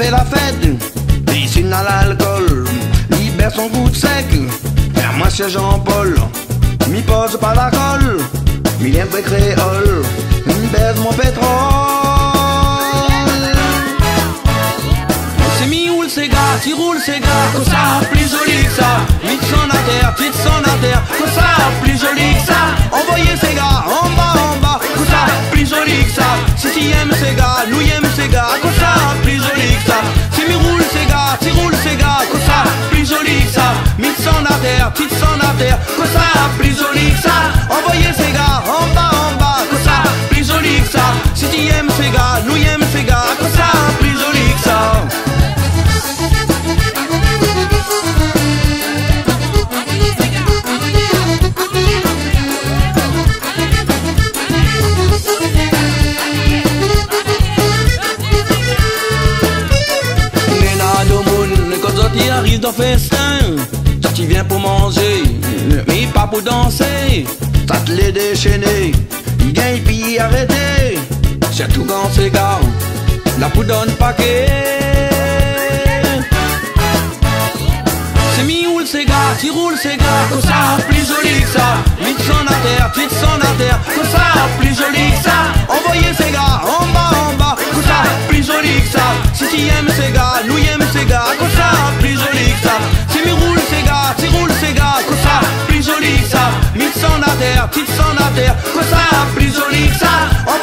fait la fête, piscine à l'alcool, libère son goût sec. Vers moi c'est Jean-Paul, m'y pose pas la colle, m'y lève créole, m'y baise mon pétrole. C'est mi roule ses gars, tu roules ses gars, comme ça, plus joli que ça. Vite son à terre, vite son à terre, comme ça, plus joli que ça. Envoyez ces gars, en bas, en bas, comme ça, plus joli que ça. Si tu aimes ces gars, nous aime ces gars, son à terre, vite son à pour danser. Ça te l'est déchaîné, gagne puis arrêté. Surtout quand c'est gars, la poudre donne paquet. C'est mi roule ces gars, tu roules ces gars, comme ça, plus joli que ça. Vite son à terre, vite son à terre, comme ça, plus joli que ça. Envoyez ces gars, en bas, en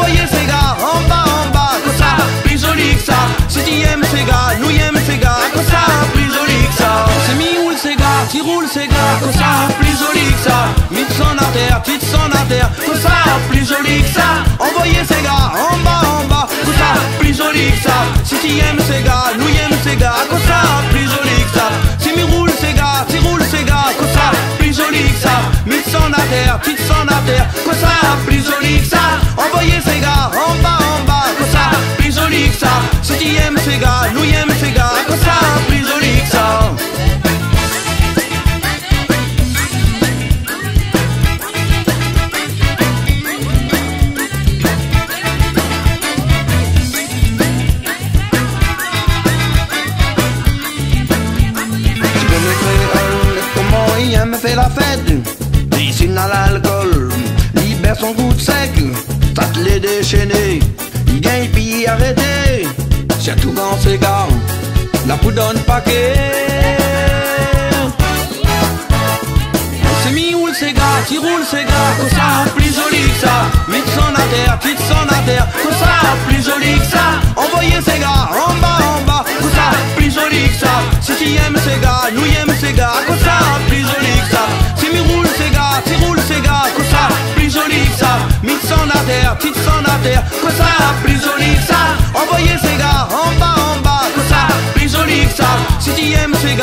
ça. Envoyez ces gars, en bas, en bas, comme ça, plus joli que ça. Si tu aimes ces gars, nous aime ces gars, comme ça, plus joli que ça. C'est mi roule ces gars, tu roules ces gars, comme ça, plus joli que ça. Vite son terre, vite son terre, comme ça, plus joli que ça. Envoyez ces gars, en bas, en bas, comme ça, plus joli que ça. Si tu aimes ces gars, nous aime ces gars, comme ça, plus joli que ça. Si mi roule ces gars, tu roules ces gars, comme ça, plus joli que ça. Vite son terre, vite son terre, comme ça, plus joli que ça. Envoyez ces fait la fête Piscine à l'alcool, libère son goût de sec te l'est déchaîné, il gagne puis arrêté Surtout quand c'est gars, la poudre donne paquet. C'est mi roule ces gars, tu roules ces gars, comme ça, plus joli que ça. Vite son à terre, vite son à terre, comme ça, plus joli que ça. Envoyez ces gars, en bas, en bas, comme ça, plus joli que ça. Si tu aimes ces gars, nous aime ces gars, comme ça, terre, vite son à terre, comme ça, plus joli que ça. Envoyez ces gars, en bas, en bas, comme ça, plus joli que ça. Si tu aimes ces